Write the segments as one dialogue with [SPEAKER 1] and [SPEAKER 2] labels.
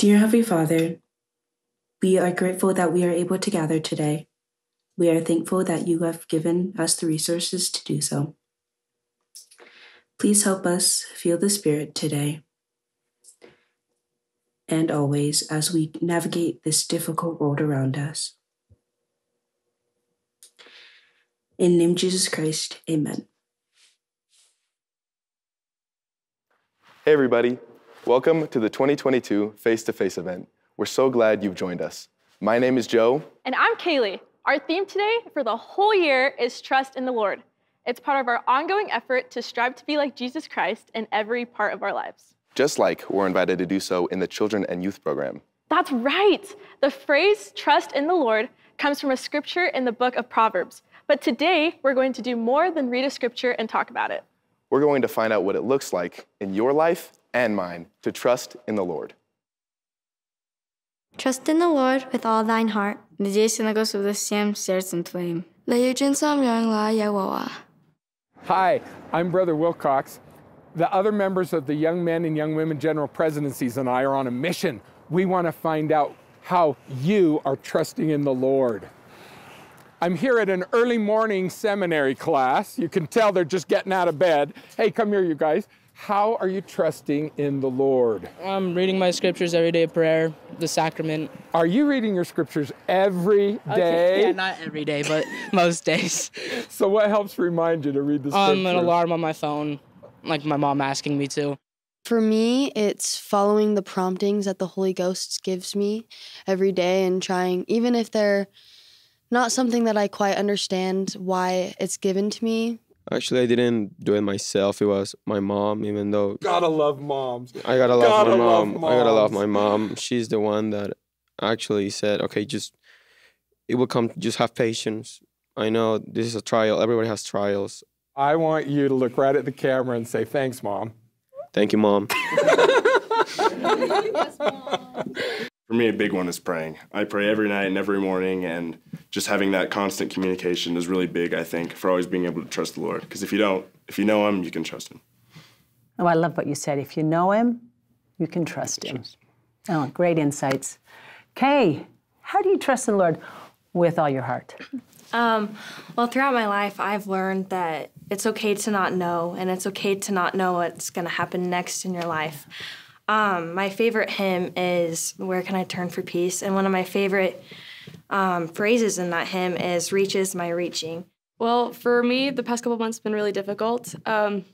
[SPEAKER 1] Dear Heavenly Father, we are grateful that we are able to gather today. We are thankful that you have given us the resources to do so. Please help us feel the Spirit today and always as we navigate this difficult world around us. In the name of Jesus Christ, amen.
[SPEAKER 2] Hey, everybody. Welcome to the 2022 Face to Face event. We're so glad you've joined us. My name is Joe,
[SPEAKER 3] And I'm Kaylee. Our theme today for the whole year is trust in the Lord. It's part of our ongoing effort to strive to be like Jesus Christ in every part of our lives.
[SPEAKER 2] just like we're invited to do so in the Children and Youth Program.
[SPEAKER 3] That's right. The phrase trust in the Lord comes from a scripture in the book of Proverbs. But today, we're going to do more than read a scripture and talk about it.
[SPEAKER 2] We're going to find out what it looks like in your life and mine to trust in the Lord.
[SPEAKER 4] Trust in the Lord with all thine heart.
[SPEAKER 5] Hi, I'm Brother Wilcox. The other members of the Young Men and Young Women General Presidencies and I are on a mission. We want to find out how you are trusting in the Lord. I'm here at an early morning seminary class. You can tell they're just getting out of bed. Hey, come here, you guys. How are you trusting in the Lord?
[SPEAKER 6] I'm reading my scriptures every day, prayer, the sacrament.
[SPEAKER 5] Are you reading your scriptures every day?
[SPEAKER 6] Okay, Yeah, not every day, but most days.
[SPEAKER 5] So, what helps remind you to read the scriptures?
[SPEAKER 6] Um, an alarm on my phone, like my mom asking me to.
[SPEAKER 7] For me, it's following the promptings that the Holy Ghost gives me every day and trying, even if they're not something that I quite understand why it's given to me.
[SPEAKER 8] Actually, I didn't do it myself. It was my mom, even though.
[SPEAKER 5] Gotta love moms.
[SPEAKER 8] I gotta love
[SPEAKER 5] Gotta
[SPEAKER 8] my
[SPEAKER 5] love
[SPEAKER 8] mom. I gotta love my mom. She's the one that actually said, okay, just, it will come, just have patience. I know this is a trial. Everybody has trials.
[SPEAKER 5] I want you to look right at the camera and say, thanks, mom.
[SPEAKER 8] Thank you, mom.
[SPEAKER 9] For me, a big one is praying. I pray every night and every morning, and just having that constant communication is really big, I think, for always being able to trust the Lord. Because if you don't, if you know Him, you can trust Him.
[SPEAKER 10] Oh, I love what you said. If you know him, you can trust him. Oh, great insights. Kay, how do you trust the Lord with all your heart?
[SPEAKER 11] Um, well, throughout my life, I've learned that it's okay to not know, and it's okay to not know what's going to happen next in your life. Um, my favorite hymn is Where Can I Turn for Peace? And one of my favorite um, phrases in that hymn is Reaches my reaching.
[SPEAKER 12] Well, for me, the past couple months have been really difficult. Um,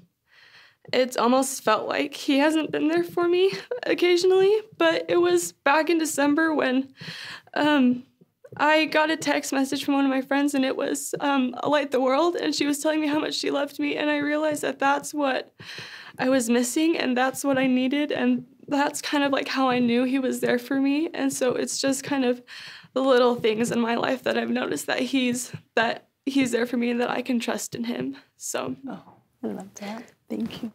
[SPEAKER 12] it's almost felt like he hasn't been there for me occasionally, but it was back in December when um, I got a text message from one of my friends, and it was um, Light the World, and she was telling me how much she loved me, and I realized that that's what I was missing, and that's what I needed, and that's kind of like how I knew he was there for me, and so it's just kind of the little things in my life that I've noticed that he's that he's there for me and that I can trust in him. So.
[SPEAKER 10] oh, I love that. Thank you.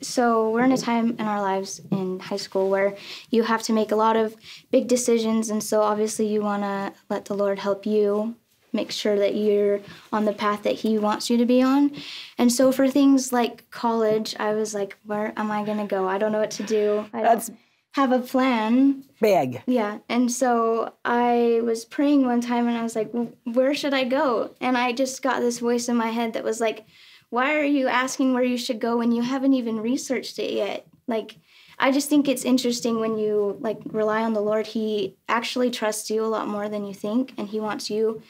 [SPEAKER 11] So, we're in a time in our lives in high school where you have to make a lot of big decisions. And so, obviously, you want to let the Lord help you make sure that you're on the path that He wants you to be on. And so, for things like college, I was like, where am I going to go? I don't know what to do. I
[SPEAKER 10] That's
[SPEAKER 11] don't have a plan.
[SPEAKER 10] Big.
[SPEAKER 11] Yeah. And so I was praying one time and I was like, where should I go? And I just got this voice in my head that was like, why are you asking where you should go when you haven't even researched it yet? Like, I just think it's interesting when you like rely on the Lord. He actually trusts you a lot more than you think, and He wants you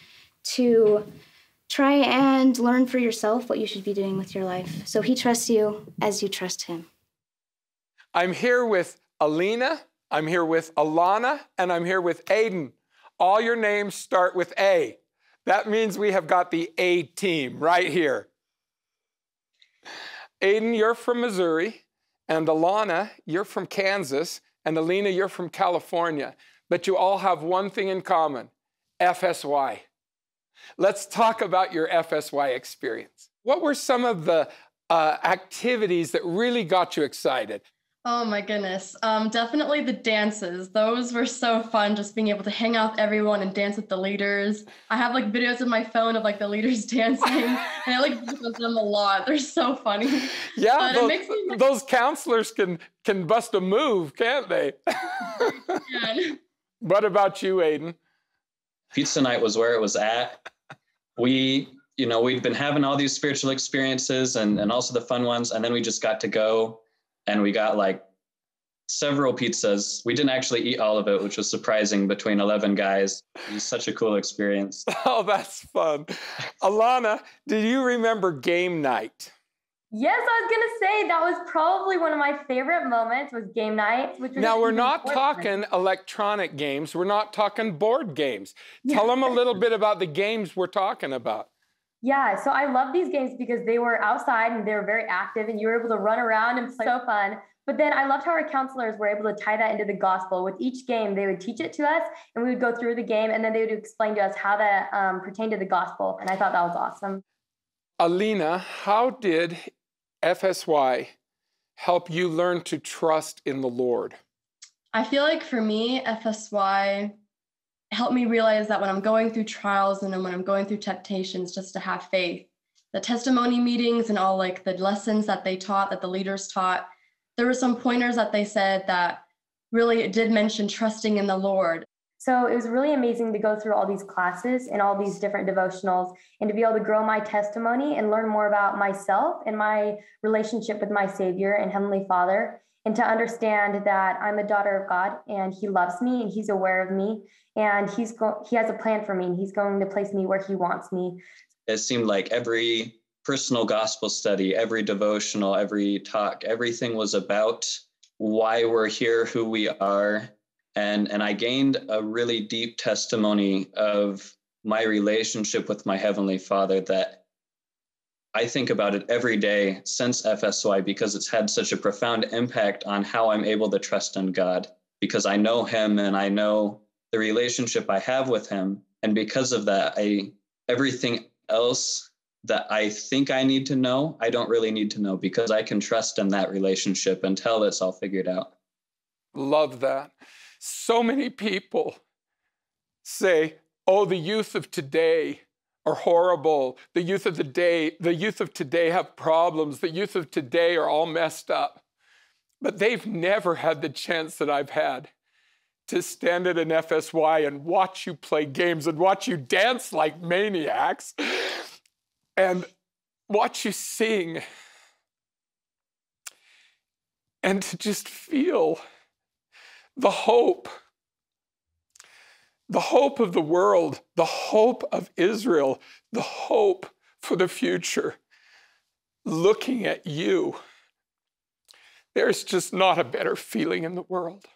[SPEAKER 11] to try and learn for yourself what you should be doing with your life. So He trusts you as you trust Him.
[SPEAKER 5] I'm here with Alina, I'm here with Alana, and I'm here with Aiden. All your names start with A. That means we have got the A team right here. Aiden, you're from Missouri, and Alana, you're from Kansas, and Alina, you're from California. But you all have one thing in common FSY. Let's talk about your FSY experience. What were some of the uh, activities that really got you excited?
[SPEAKER 13] Oh my goodness. Um, definitely the dances. Those were so fun, just being able to hang out with everyone and dance with the leaders. I have like videos on my phone of like the leaders dancing, and I like work them a lot. They're so funny.
[SPEAKER 5] Yeah,
[SPEAKER 13] But it
[SPEAKER 5] those,
[SPEAKER 13] makes me-
[SPEAKER 5] those counselors can can bust a move, can't they? what about you, Aiden?
[SPEAKER 14] pizza night was where it was at. We, you know, we've been having all these spiritual experiences and, and also the fun ones. And then we just got to go and we got like several pizzas. We didn't actually eat all of it, which was surprising between 11 guys. It was such a cool experience.
[SPEAKER 5] Oh, that's fun. Alana, do you remember game night?
[SPEAKER 15] Yes, I was gonna say that was probably one of my favorite moments was game night. Which was
[SPEAKER 5] Now, we're not talking
[SPEAKER 15] fun.
[SPEAKER 5] electronic games. We're not talking board games. Tell them a little bit about the games we're talking about.
[SPEAKER 15] Yeah, so I love these games because they were outside and they were very active, and you were able to run around and play. So fun. But then I loved how our counselors were able to tie that into the gospel. With each game, they would teach it to us, and we would go through the game, and then they would explain to us how that um, pertained to the gospel. And I thought that was awesome.
[SPEAKER 5] Alina, how did FSY help you learn to trust in the Lord?
[SPEAKER 13] I feel like for me, FSY helped me realize that when I'm going through trials and when I'm going through temptations, just to have faith. The testimony meetings and all like the lessons that they taught, that the leaders taught, there were some pointers that they said that really did mention trusting in the Lord.
[SPEAKER 15] So it was really amazing to go through all these classes and all these different devotionals and to be able to grow my testimony and learn more about myself and my relationship with my Savior and Heavenly Father. And to understand that I'm a daughter of God and He loves me and He's aware of me and He's go- He has a plan for me and He's going to place me where He wants me.
[SPEAKER 14] It seemed like every personal gospel study, every devotional, every talk, everything was about why we're here, who we are. And, and I gained a really deep testimony of my relationship with my Heavenly Father that I think about it every day since FSY because it's had such a profound impact on how I'm able to trust in God because I know Him and I know the relationship I have with Him. And because of that, I everything else that I think I need to know, I don't really need to know because I can trust in that relationship until it's all figured out.
[SPEAKER 5] Love that. So many people say, oh, the youth of today are horrible. The youth of the day, the youth of today have problems. The youth of today are all messed up. But they've never had the chance that I've had to stand at an FSY and watch you play games and watch you dance like maniacs and watch you sing and to just feel the hope, the hope of the world, the hope of Israel, the hope for the future, looking at you. There's just not a better feeling in the world.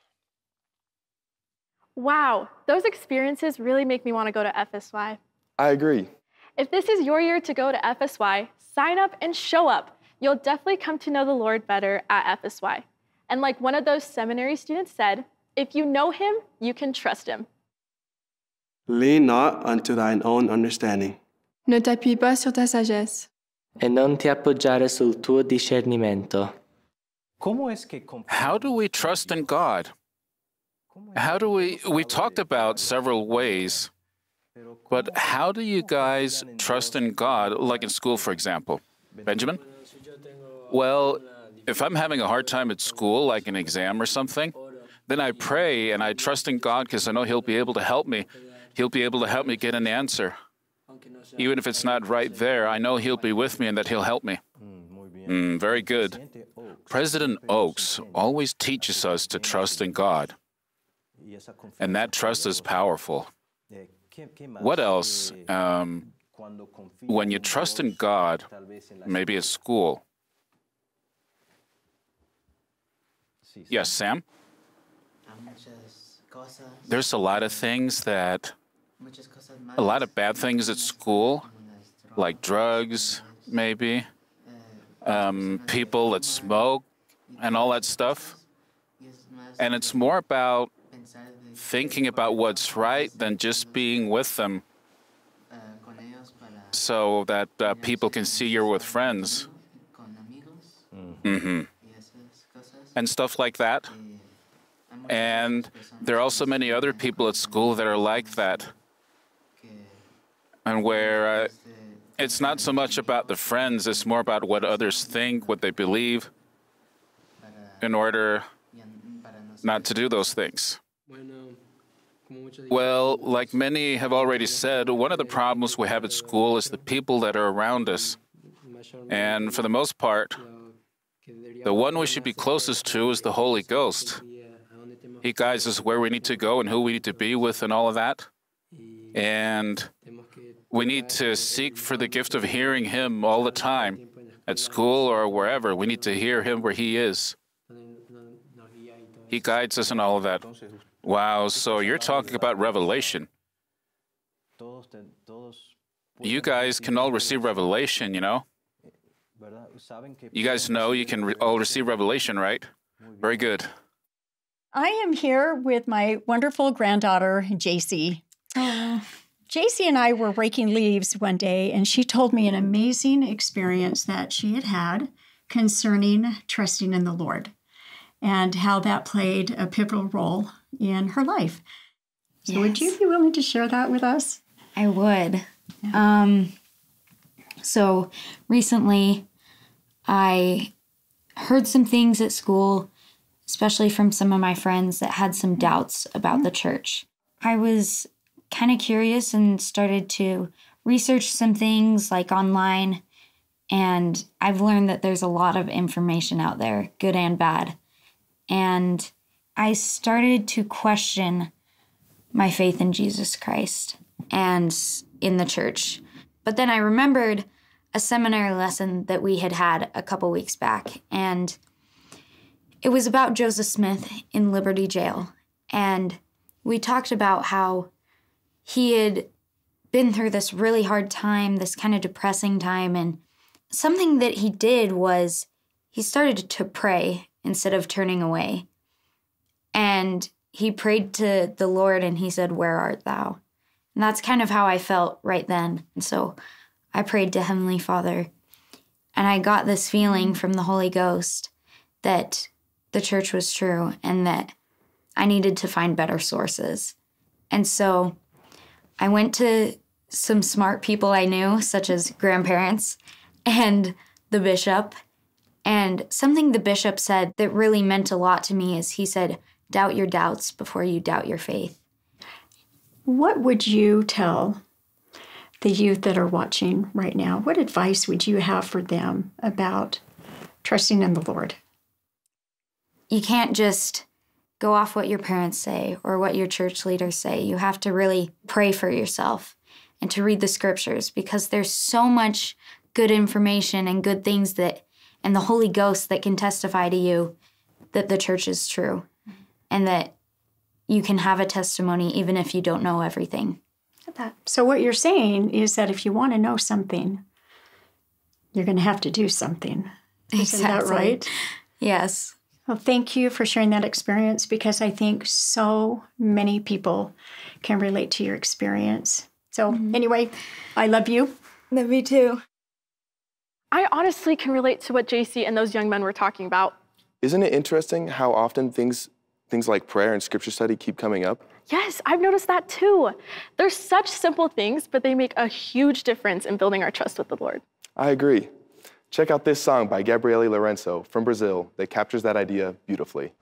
[SPEAKER 3] Wow, those experiences really make me want to go to FSY.
[SPEAKER 16] I agree.
[SPEAKER 3] If this is your year to go to FSY, sign up and show up. You'll definitely come to know the Lord better at FSY. And like one of those seminary students said, if you know him, you can trust him.
[SPEAKER 4] Lean not unto thine own understanding.
[SPEAKER 12] Ne t'appuie pas sur ta sagesse.
[SPEAKER 17] E non ti appoggiare sul tuo discernimento.
[SPEAKER 18] How do we trust in God? How do we, we talked about several ways, but how do you guys trust in God, like in school, for example? Benjamin? Well, if I'm having a hard time at school, like an exam or something, then I pray and I trust in God because I know He'll be able to help me. He'll be able to help me get an answer. Even if it's not right there, I know He'll be with me and that He'll help me. Mm, very good. President Oaks always teaches us to trust in God. And that trust is powerful. What else? Um, when you trust in God, maybe at school. Yes, Sam? There's a lot of things that, a lot of bad things at school, like drugs, maybe, um, people that smoke, and all that stuff. And it's more about thinking about what's right than just being with them so that uh, people can see you're with friends. Mm-hmm. And stuff like that. And there are also many other people at school that are like that. And where uh, it's not so much about the friends, it's more about what others think, what they believe, in order not to do those things. Well, like many have already said, one of the problems we have at school is the people that are around us. And for the most part, the one we should be closest to is the Holy Ghost. He guides us where we need to go and who we need to be with and all of that. And we need to seek for the gift of hearing Him all the time, at school or wherever. We need to hear Him where He is. He guides us in all of that. Wow, so you're talking about revelation. You guys can all receive revelation, you know? You guys know you can re- all receive revelation, right? Very good.
[SPEAKER 19] I am here with my wonderful granddaughter, JC. JC and I were raking leaves one day, and she told me an amazing experience that she had had concerning trusting in the Lord and how that played a pivotal role in her life. So, yes. would you be willing to share that with us?
[SPEAKER 20] I would. Yeah. Um, so, recently, I heard some things at school, especially from some of my friends that had some doubts about the church. I was kind of curious and started to research some things like online. And I've learned that there's a lot of information out there, good and bad. And I started to question my faith in Jesus Christ and in the church. But then I remembered a seminary lesson that we had had a couple weeks back. And it was about Joseph Smith in Liberty Jail. And we talked about how he had been through this really hard time, this kind of depressing time. And something that he did was he started to pray instead of turning away. And he prayed to the Lord and he said, Where art thou? And that's kind of how I felt right then. And so I prayed to Heavenly Father. And I got this feeling from the Holy Ghost that the church was true and that I needed to find better sources. And so I went to some smart people I knew, such as grandparents and the bishop. And something the bishop said that really meant a lot to me is he said, Doubt your doubts before you doubt your faith.
[SPEAKER 19] What would you tell the youth that are watching right now? What advice would you have for them about trusting in the Lord?
[SPEAKER 20] You can't just go off what your parents say or what your church leaders say. You have to really pray for yourself and to read the scriptures because there's so much good information and good things that and the Holy Ghost that can testify to you that the church is true and that you can have a testimony even if you don't know everything.
[SPEAKER 19] So, what you're saying is that if you want to know something, you're going to have to do something. Isn't that right?
[SPEAKER 20] Yes.
[SPEAKER 19] Well, thank you for sharing that experience because I think so many people can relate to your experience. So, mm-hmm. anyway, I love you.
[SPEAKER 3] Love me too. I honestly can relate to what JC and those young men were talking about.
[SPEAKER 16] Isn't it interesting how often things things like prayer and scripture study keep coming up?
[SPEAKER 3] Yes, I've noticed that too. They're such simple things, but they make a huge difference in building our trust with the Lord.
[SPEAKER 16] I agree. Check out this song by Gabriele Lorenzo from Brazil that captures that idea beautifully.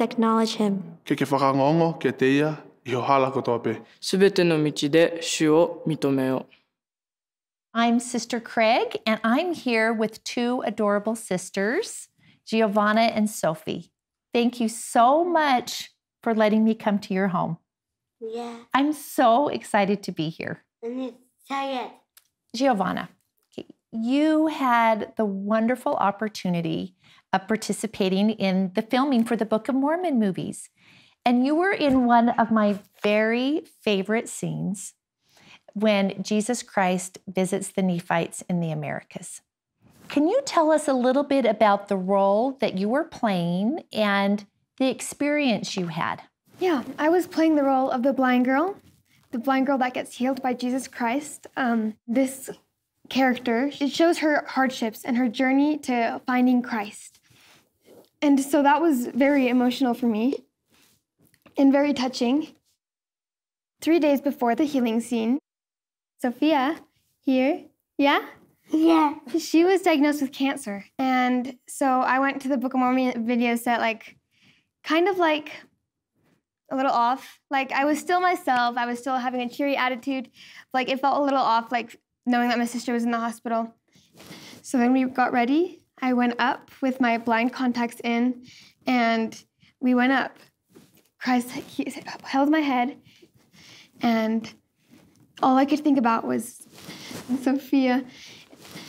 [SPEAKER 21] acknowledge him.
[SPEAKER 22] I'm Sister Craig, and I'm here with two adorable sisters, Giovanna and Sophie. Thank you so much for letting me come to your home.
[SPEAKER 21] Yeah.
[SPEAKER 22] I'm so excited to be here. Giovanna, you had the wonderful opportunity of participating in the filming for the Book of Mormon movies. And you were in one of my very favorite scenes when Jesus Christ visits the Nephites in the Americas. Can you tell us a little bit about the role that you were playing and the experience you had?
[SPEAKER 23] Yeah, I was playing the role of the blind girl, the blind girl that gets healed by Jesus Christ. Um, this character, it shows her hardships and her journey to finding Christ. And so that was very emotional for me and very touching. Three days before the healing scene, Sophia here, yeah?
[SPEAKER 21] Yeah.
[SPEAKER 23] She was diagnosed with cancer. And so I went to the Book of Mormon video set, like, kind of like a little off. Like, I was still myself. I was still having a cheery attitude. Like, it felt a little off, like, knowing that my sister was in the hospital. So then we got ready. I went up with my blind contacts in, and we went up. Christ he held my head, and all I could think about was Sophia,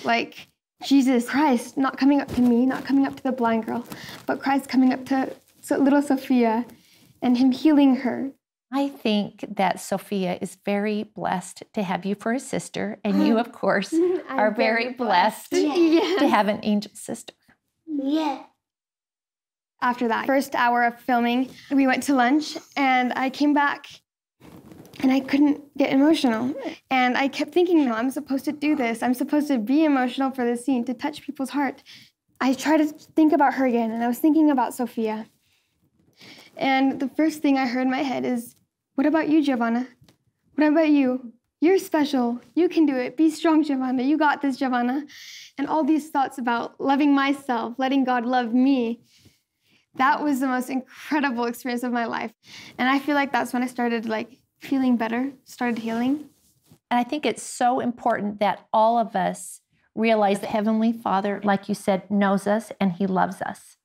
[SPEAKER 23] like Jesus Christ not coming up to me, not coming up to the blind girl, but Christ coming up to little Sophia and him healing her.
[SPEAKER 22] I think that Sophia is very blessed to have you for a sister, and ah, you, of course, are very,
[SPEAKER 23] very
[SPEAKER 22] blessed,
[SPEAKER 23] blessed. Yes.
[SPEAKER 22] to have an angel sister.
[SPEAKER 21] Yeah.
[SPEAKER 23] After that first hour of filming, we went to lunch and I came back and I couldn't get emotional. And I kept thinking, no, I'm supposed to do this. I'm supposed to be emotional for this scene, to touch people's heart. I tried to think about her again, and I was thinking about Sophia. And the first thing I heard in my head is, What about you, Giovanna? What about you? You're special. You can do it. Be strong, Giovanna. You got this, Giovanna. And all these thoughts about loving myself, letting God love me. That was the most incredible experience of my life. And I feel like that's when I started like feeling better, started healing.
[SPEAKER 22] And I think it's so important that all of us realize that Heavenly Father, like you said, knows us and He loves us.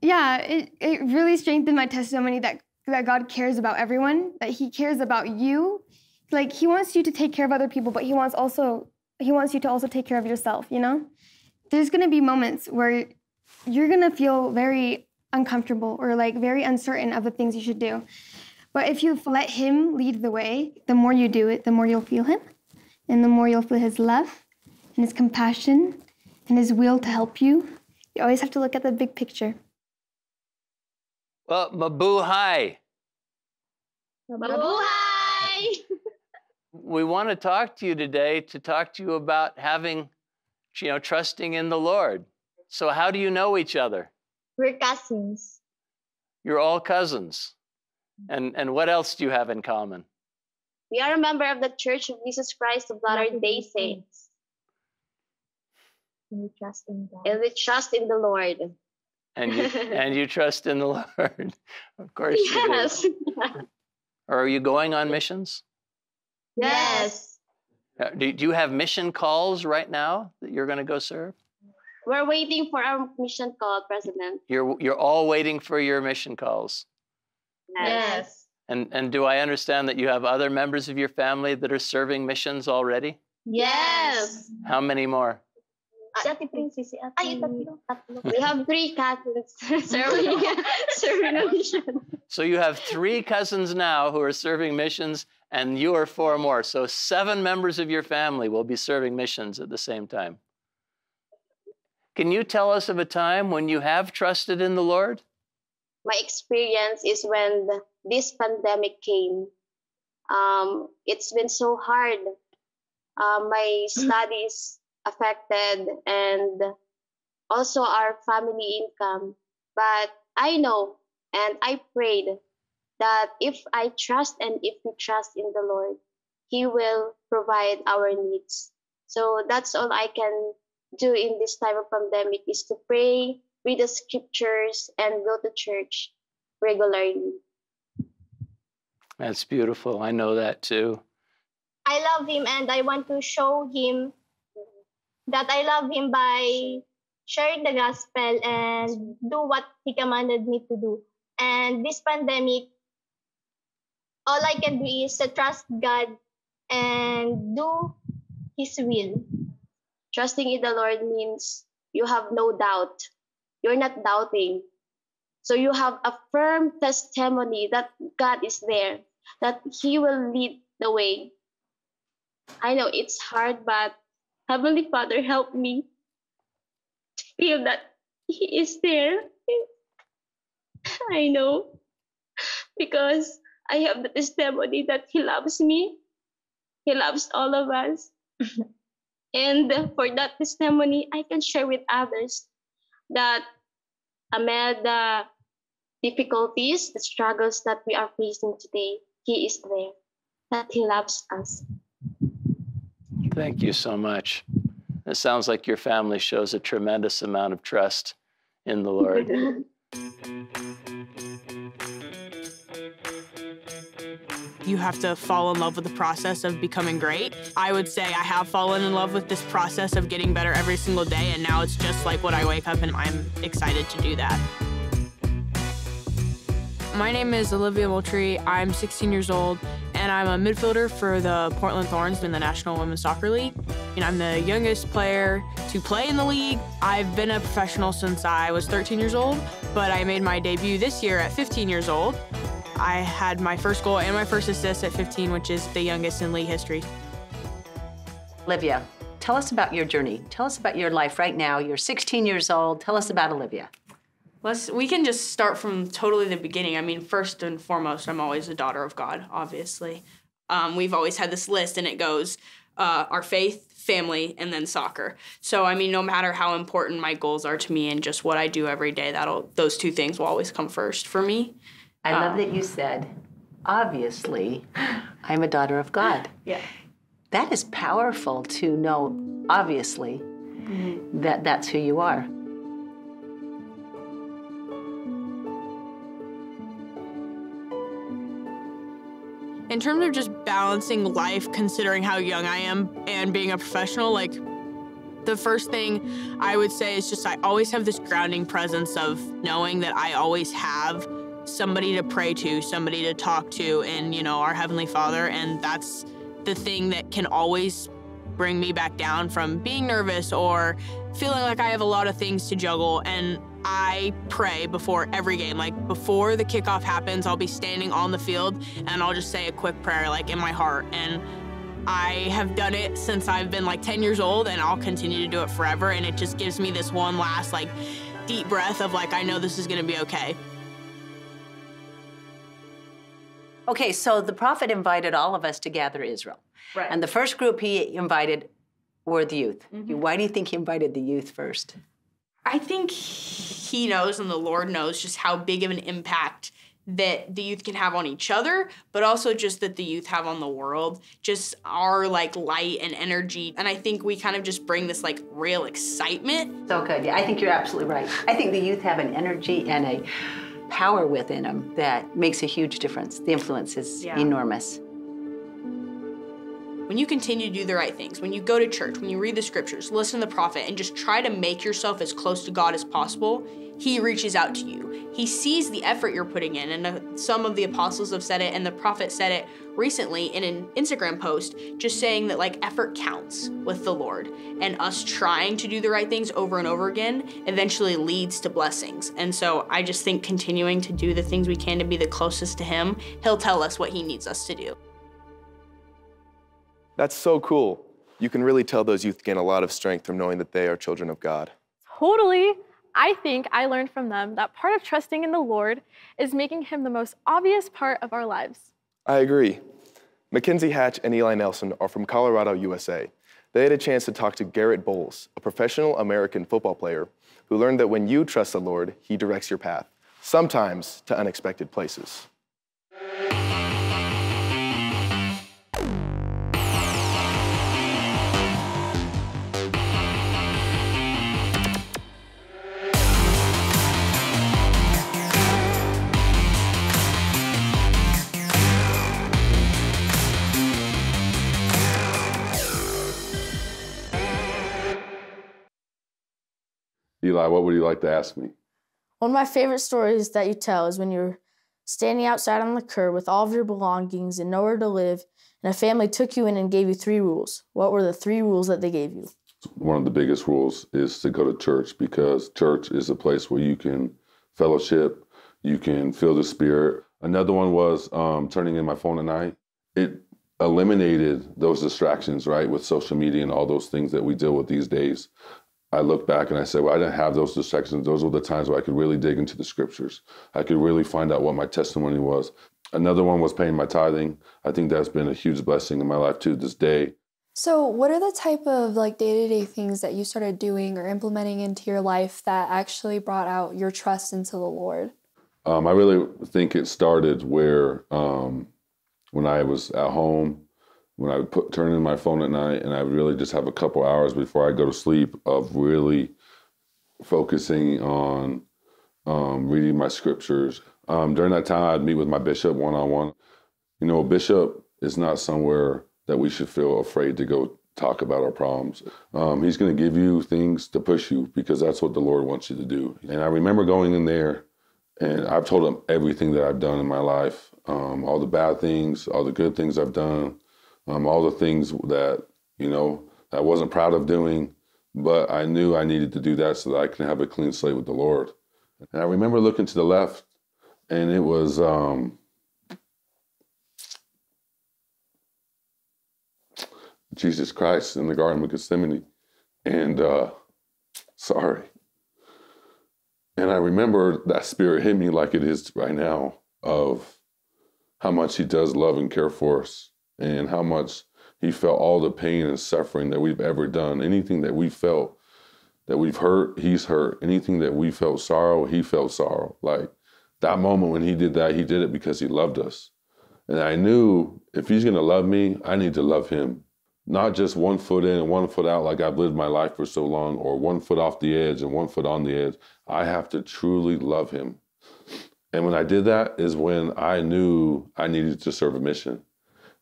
[SPEAKER 23] Yeah, it, it really strengthened my testimony that, that God cares about everyone, that He cares about you. Like He wants you to take care of other people, but He wants also He wants you to also take care of yourself, you know? There's gonna be moments where you're gonna feel very uncomfortable or like very uncertain of the things you should do. But if you let Him lead the way, the more you do it, the more you'll feel Him, and the more you'll feel His love and His compassion and His will to help you. You always have to look at the big picture.
[SPEAKER 24] Well, mabuhay.
[SPEAKER 21] Mabuhay!
[SPEAKER 24] We want to talk to you today to talk to you about having, you know, trusting in the Lord. So, how do you know each other?
[SPEAKER 21] We're cousins.
[SPEAKER 24] You're all cousins. And, and what else do you have in common?
[SPEAKER 21] We are a member of the Church of Jesus Christ of Latter-day Saints. And we trust in God. And we trust in the Lord.
[SPEAKER 24] And you, and you trust in the Lord. Of course
[SPEAKER 21] Yes.
[SPEAKER 24] you do. Or are you going on missions?
[SPEAKER 21] yes.
[SPEAKER 24] Uh, Do, do you have mission calls right now that you're going to go serve?
[SPEAKER 21] We're waiting for our mission call, President.
[SPEAKER 24] You're, you're all waiting for your mission calls.
[SPEAKER 21] Yes.
[SPEAKER 24] And, and do I understand that you have other members of your family that are serving missions already?
[SPEAKER 21] Yes.
[SPEAKER 24] How many more?
[SPEAKER 21] Si Ate Princess, si Ate... We have three cousins serving, serving a mission.
[SPEAKER 24] So you have three cousins now who are serving missions, and you are four more. So seven members of your family will be serving missions at the same time. Can you tell us of a time when you have trusted in the Lord?
[SPEAKER 21] my experience is when this pandemic came. Um, it's been so hard. Uh, my studies affected and also our family income. But I know and I prayed that if I trust and if we trust in the Lord, He will provide our needs. So that's all I can do in this time of pandemic is to pray, read the scriptures, and go to church regularly.
[SPEAKER 24] That's beautiful. I know that too.
[SPEAKER 21] I love him and I want to show him that I love him by sharing the gospel and do what he commanded me to do. And this pandemic, all I can do is to trust God and do his will. Trusting in the Lord means you have no doubt. You're not doubting. So you have a firm testimony that God is there, that He will lead the way. I know it's hard, but Heavenly Father, help me to feel that He is there. I know because I have the testimony that He loves me. He loves all of us. and for that testimony, I can share with others that amid the difficulties, the struggles that we are facing today, He is there, that He loves us.
[SPEAKER 24] Thank mm-hmm. you so much. It sounds like your family shows a tremendous amount of trust in the Lord.
[SPEAKER 25] you have to fall in love with the process of becoming great. I would say I have fallen in love with this process of getting better every single day, and now it's just like when I wake up and I'm excited to do that. My name is Olivia Moultrie. I'm 16 years old, and I'm a midfielder for the Portland Thorns in the National Women's Soccer League. And I'm the youngest player to play in the league. I've been a professional since I was 13 years old, but I made my debut this year at 15 years old. I had my first goal and my first assist at 15, which is the youngest in league history.
[SPEAKER 26] Olivia, tell us about your journey. Tell us about your life right now. You're 16 years old. Tell us about Olivia.
[SPEAKER 25] Let's, we can just start from totally the beginning. I mean, first and foremost, I'm always a daughter of God, obviously. Um, we've always had this list, and it goes uh, our faith, family, and then soccer. So, I mean, no matter how important my goals are to me and just what I do every day, that'll those two things will always come first for me.
[SPEAKER 26] I love that you said, obviously, I'm a daughter of God.
[SPEAKER 25] Yeah.
[SPEAKER 26] That is powerful to know, obviously,
[SPEAKER 25] Mm-hmm.
[SPEAKER 26] that that's who you are.
[SPEAKER 25] In terms of just balancing life, considering how young I am and being a professional, like the first thing I would say is just I always have this grounding presence of knowing that I always have somebody to pray to, somebody to talk to, and you know, our Heavenly Father. And that's the thing that can always bring me back down from being nervous or feeling like I have a lot of things to juggle. And I pray before every game. Like before the kickoff happens, I'll be standing on the field and I'll just say a quick prayer, like in my heart. And I have done it since I've been like 10 years old and I'll continue to do it forever. And it just gives me this one last, like, deep breath of, like, I know this is gonna be okay.
[SPEAKER 26] Okay, so the prophet invited all of us to gather Israel.
[SPEAKER 25] Right.
[SPEAKER 26] And the first group he invited were the youth.
[SPEAKER 25] Mm-hmm.
[SPEAKER 26] Why do you think he invited the youth first?
[SPEAKER 25] I think he knows and the Lord knows just how big of an impact that the youth can have on each other, but also just that the youth have on the world. Just our like light and energy. And I think we kind of just bring this like real excitement.
[SPEAKER 26] So good. Yeah, I think you're absolutely right. I think the youth have an energy and a power within them that makes a huge difference. The influence is
[SPEAKER 25] Yeah.
[SPEAKER 26] enormous.
[SPEAKER 25] When you continue to do the right things, when you go to church, when you read the scriptures, listen to the prophet, and just try to make yourself as close to God as possible, He reaches out to you. He sees the effort you're putting in. And uh, some of the apostles have said it, and the prophet said it recently in an Instagram post, just saying that like effort counts with the Lord. And us trying to do the right things over and over again eventually leads to blessings. And so I just think continuing to do the things we can to be the closest to Him, He'll tell us what He needs us to do.
[SPEAKER 2] That's so cool. You can really tell those youth gain a lot of strength from knowing that they are children of God.
[SPEAKER 3] Totally. I think I learned from them that part of trusting in the Lord is making Him the most obvious part of our lives.
[SPEAKER 2] I agree. Mackenzie Hatch and Eli Nelson are from Colorado, USA. They had a chance to talk to Garrett Bowles, a professional American football player who learned that when you trust the Lord, He directs your path, sometimes to unexpected places.
[SPEAKER 27] Eli, what would you like to ask me?
[SPEAKER 28] One of my favorite stories that you tell is when you're standing outside on the curb with all of your belongings and nowhere to live, and a family took you in and gave you three rules. What were the three rules that they gave you?
[SPEAKER 27] One of the biggest rules is to go to church because church is a place where you can fellowship, you can feel the spirit. Another one was um, turning in my phone at night. It eliminated those distractions, right, with social media and all those things that we deal with these days. I look back and I say, well, I didn't have those distractions. Those were the times where I could really dig into the scriptures. I could really find out what my testimony was. Another one was paying my tithing. I think that's been a huge blessing in my life to this day.
[SPEAKER 29] So, what are the type of like day-to-day things that you started doing or implementing into your life that actually brought out your trust into the Lord?
[SPEAKER 27] Um, I really think it started where um, when I was at home, when I would put turn in my phone at night, and I would really just have a couple hours before I go to sleep of really focusing on um, reading my scriptures. Um, during that time, I'd meet with my bishop one on one. You know, a bishop is not somewhere that we should feel afraid to go talk about our problems. Um, he's going to give you things to push you because that's what the Lord wants you to do. And I remember going in there, and I've told him everything that I've done in my life, um, all the bad things, all the good things I've done, um, all the things that you know I wasn't proud of doing, but I knew I needed to do that so that I can have a clean slate with the Lord. And I remember looking to the left, and it was um, Jesus Christ in the Garden of Gethsemane. And uh, sorry. And I remember that spirit hit me like it is right now of how much he does love and care for us and how much he felt all the pain and suffering that we've ever done. Anything that we felt that we've hurt, he's hurt. Anything that we felt sorrow, he felt sorrow. Like that moment when he did that, he did it because he loved us. And I knew if he's to love me, I need to love him not just one foot in and one foot out like I've lived my life for so long, or one foot off the edge and one foot on the edge. I have to truly love him. And when I did that is when I knew I needed to serve a mission.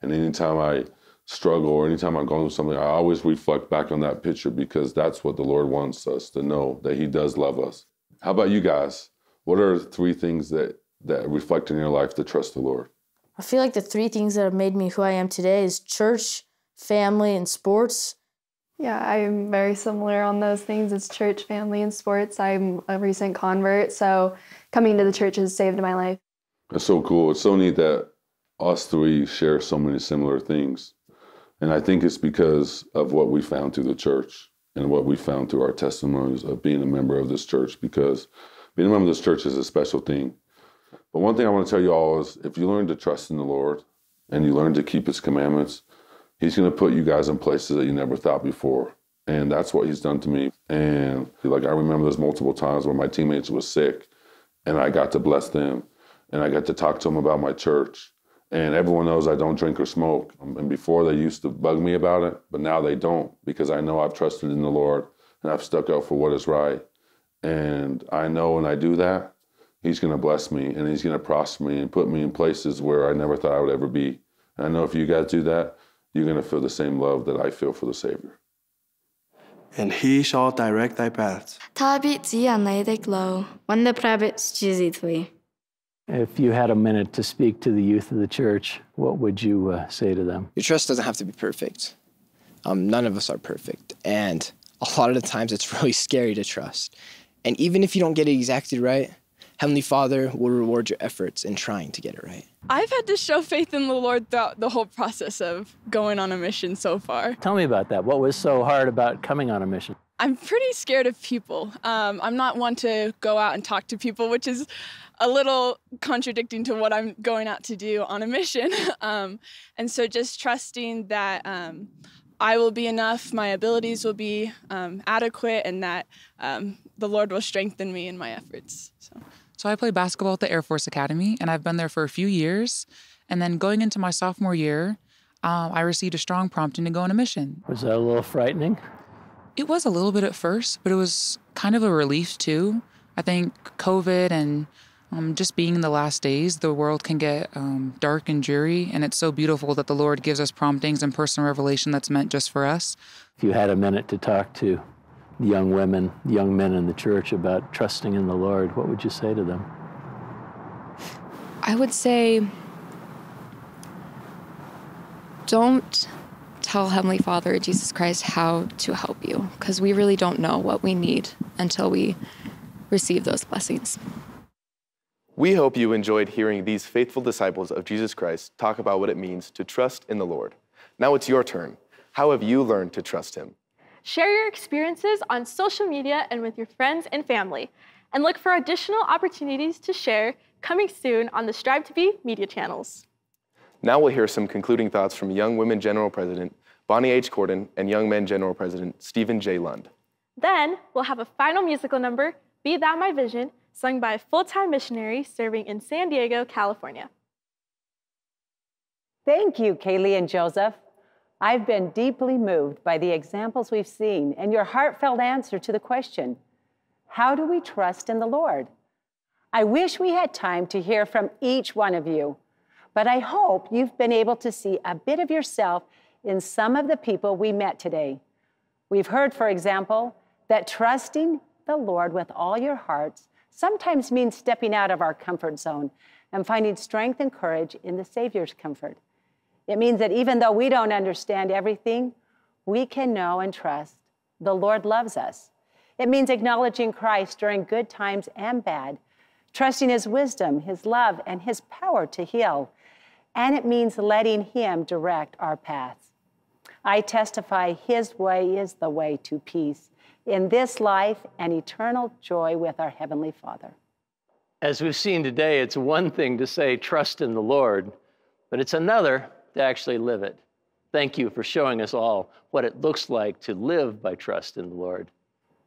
[SPEAKER 27] And anytime I struggle or anytime I'm going through something, I always reflect back on that picture because that's what the Lord wants us to know that He does love us. How about you guys? What are three things that that reflect in your life to trust the Lord?
[SPEAKER 28] I feel like the three things that have made me who I am today is church, family, and sports.
[SPEAKER 29] Yeah, I'm very similar on those things. It's church, family, and sports. I'm a recent convert, so coming to the church has saved my life.
[SPEAKER 27] That's so cool. It's so neat that us three share so many similar things. And I think it's because of what we found through the church and what we found through our testimonies of being a member of this church because being a member of this church is a special thing. But one thing I want to tell you all is if you learn to trust in the Lord and you learn to keep his commandments, he's going to put you guys in places that you never thought before. And that's what he's done to me. And like I remember there's multiple times where my teammates was sick and I got to bless them and I got to talk to them about my church. And everyone knows I don't drink or smoke. Um, and before they used to bug me about it, but now they don't because I know I've trusted in the Lord and I've stuck out for what is right. And I know when I do that, He's going to bless me and He's going to prosper me and put me in places where I never thought I would ever be. And I know if you guys do that, you're going to feel the same love that I feel for the Savior.
[SPEAKER 4] And he shall direct thy paths.
[SPEAKER 24] If you had a minute to speak to the youth of the church, what would you uh, say to them?
[SPEAKER 30] Your trust doesn't have to be perfect. Um, none of us are perfect. And a lot of the times it's really scary to trust. And even if you don't get it exactly right, Heavenly Father will reward your efforts in trying to get it right.
[SPEAKER 12] I've had to show faith in the Lord throughout the whole process of going on a mission so far.
[SPEAKER 24] Tell me about that. What was so hard about coming on a mission?
[SPEAKER 12] I'm pretty scared of people. Um, I'm not one to go out and talk to people, which is a little contradicting to what I'm going out to do on a mission. um, and so just trusting that um, I will be enough, my abilities will be um, adequate, and that um, the Lord will strengthen me in my efforts. So.
[SPEAKER 31] So I play basketball at the Air Force Academy, and I've been there for a few years. And then going into my sophomore year, um, I received a strong prompting to go on a mission.
[SPEAKER 24] Was that a little frightening?
[SPEAKER 31] It was a little bit at first, but it was kind of a relief too. I think COVID and um, just being in the last days, the world can get um, dark and dreary, and it's so beautiful that the Lord gives us promptings and personal revelation that's meant just for us.
[SPEAKER 24] If you had a minute to talk to
[SPEAKER 32] young women, young men in the church about trusting in the Lord, what would you say to them?
[SPEAKER 2] I would say don't tell Heavenly Father, Jesus Christ, how to help you, because we really don't know what we need until we receive those blessings.
[SPEAKER 16] We hope you enjoyed hearing these faithful disciples of Jesus Christ talk about what it means to trust in the Lord. Now it's your turn. How have you learned to trust Him?
[SPEAKER 3] Share your experiences on social media and with your friends and family. And look for additional opportunities to share coming soon on the Strive to Be media channels.
[SPEAKER 16] Now we'll hear some concluding thoughts from Young Women General President Bonnie H. Cordon and Young Men General President Steven J. Lund.
[SPEAKER 3] Then we'll have a final musical number, Be Thou My Vision, sung by a full-time missionary serving in San Diego, California.
[SPEAKER 10] Thank you, Kaylee and Joseph. I've been deeply moved by the examples we've seen and your heartfelt answer to the question How do we trust in the Lord? I wish we had time to hear from each one of you, but I hope you've been able to see a bit of yourself in some of the people we met today. We've heard, for example, that trusting the Lord with all your hearts sometimes means stepping out of our comfort zone and finding strength and courage in the Savior's comfort. It means that even though we don't understand everything, we can know and trust the Lord loves us. It means acknowledging Christ during good times and bad, trusting His wisdom, His love, and His power to heal. And it means letting Him direct our paths. I testify His way is the way to peace in this life and eternal joy with our Heavenly Father.
[SPEAKER 24] As we've seen today, it's one thing to say, trust in the Lord, but it's another to actually live it. Thank you for showing us all what it looks like to live by trust in the Lord.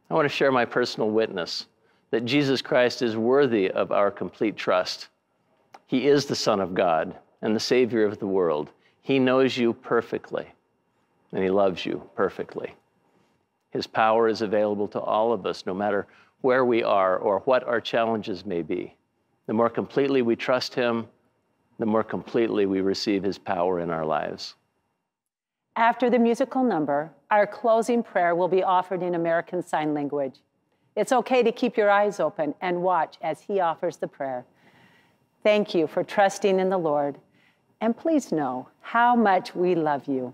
[SPEAKER 24] I want to share my personal witness that Jesus Christ is worthy of our complete trust. He is the Son of God and the Savior of the world. He knows you perfectly, and He loves you perfectly. His power is available to all of us, no matter where we are or what our challenges may be. The more completely we trust Him, the more completely we receive His power in our lives.
[SPEAKER 10] After the musical number, our closing prayer will be offered in American Sign Language. It's okay to keep your eyes open and watch as He offers the prayer. Thank you for trusting in the Lord, and please know how much we love you.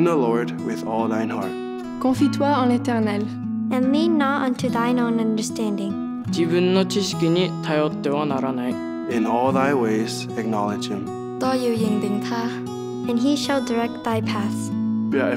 [SPEAKER 4] in the Lord with all thine heart.
[SPEAKER 29] Confie-toi en l'Éternel.
[SPEAKER 33] And lean not unto thine own understanding.
[SPEAKER 4] In all thy ways acknowledge him.
[SPEAKER 33] And he shall direct thy paths. Pia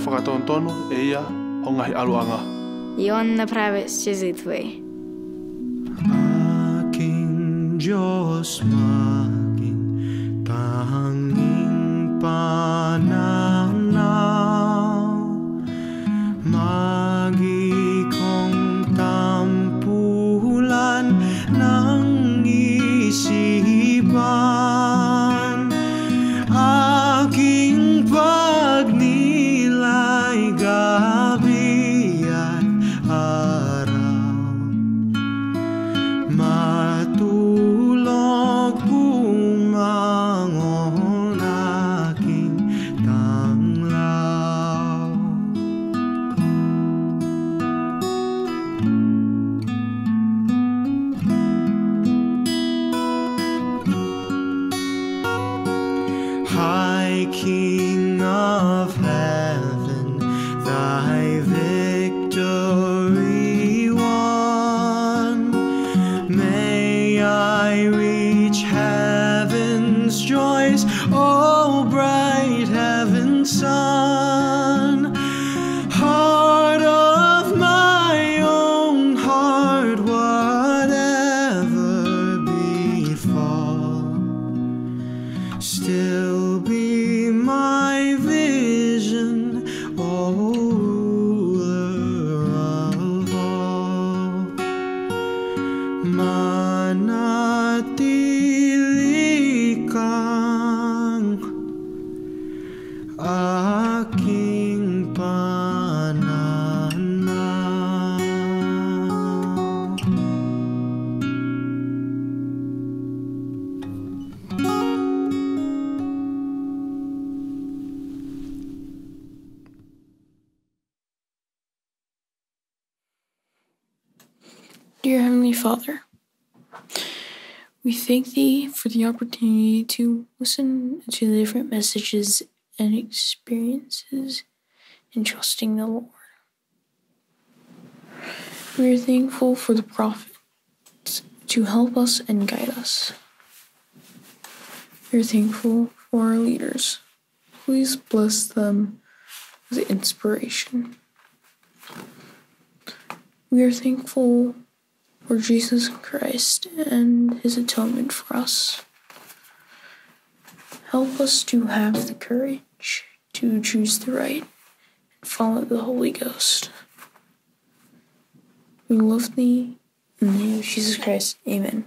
[SPEAKER 33] Father, we thank Thee for the opportunity to listen to the different messages and experiences in trusting the Lord. We are thankful for the prophets to help us and guide us. We are thankful for our leaders. Please bless them with inspiration. We are thankful for Jesus Christ and his atonement for us. Help us to have the courage to choose the right and follow the Holy Ghost. We love thee in the name of Jesus Christ. Amen.